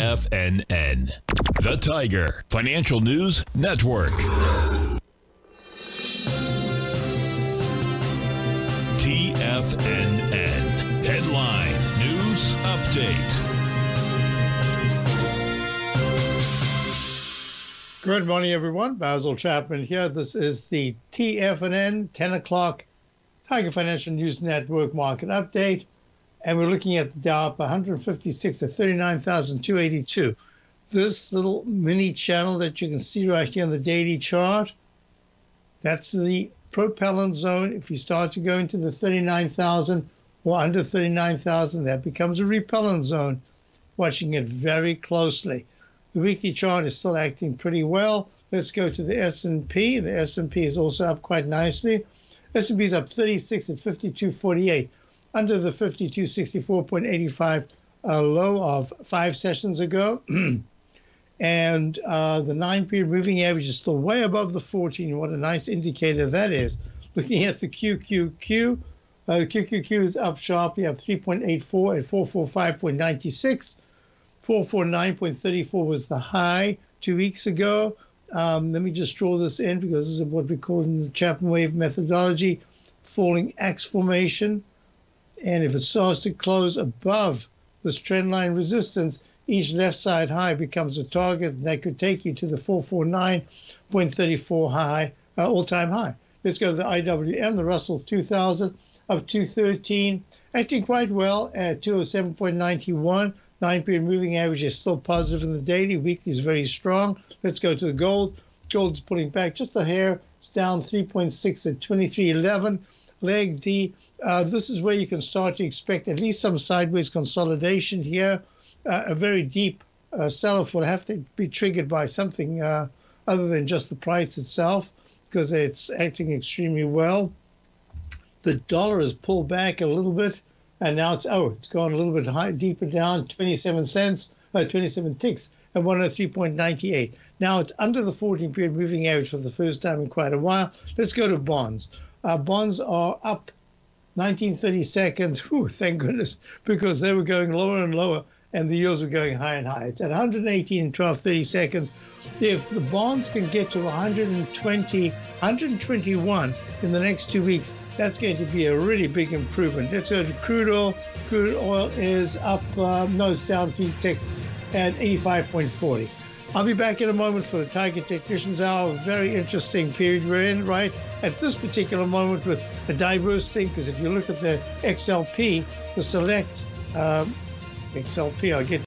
TFNN. The Tiger Financial News Network. TFNN. Headline News Update. Good morning, everyone. Basil Chapman here. This is the TFNN 10 o'clock Tiger Financial News Network market update. And we're looking at the Dow up 156 at 39,282. This little mini channel that you can see right here on the daily chart, that's the propellant zone. If you start to go into the 39,000 or under 39,000, that becomes a repellent zone. Watching it very closely. The weekly chart is still acting pretty well. Let's go to the S&P. The S&P is also up quite nicely. S&P is up 36 at 52.48, under the 52.64.85 uh, low of five sessions ago. and uh, the nine-period moving average is still way above the 14. What a nice indicator that is. Looking at the QQQ, uh, the QQQ is up sharply, up 3.84 at 445.96. 449.34 was the high two weeks ago. Um, let me just draw this in because this is what we call in the Chapman wave methodology falling axe formation. And if it starts to close above this trend line resistance, each left side high becomes a target that could take you to the 449.34 high, uh, all time high. Let's go to the IWM, the Russell 2000 up 213, acting quite well at 207.91. Nine period moving average is still positive in the daily. Weekly is very strong. Let's go to the gold. Gold's pulling back just a hair. It's down 3.6 at 23.11. Leg D. Uh, this is where you can start to expect at least some sideways consolidation here uh, a very deep uh, sell-off will have to be triggered by something uh, other than just the price itself because it's acting extremely well. The dollar has pulled back a little bit, and now it's oh, it's gone a little bit high, deeper down, 27 cents, uh, 27 ticks at 103.98. Now it's under the 14-period moving average for the first time in quite a while. Let's go to bonds. Uh, bonds are up 1930 seconds. Whew, thank goodness, because they were going lower and lower and the yields were going higher and higher. It's at 118 and 12 30 seconds. If the bonds can get to 120, 121 in the next two weeks, that's going to be a really big improvement. Go to crude oil. Crude oil is up, uh, no, it's down three ticks at 85.40. I'll be back in a moment for the Tiger Technicians Hour. Very interesting period we're in right at this particular moment with a diverse thing. Because if you look at the XLP, the select um, XLP. I'll get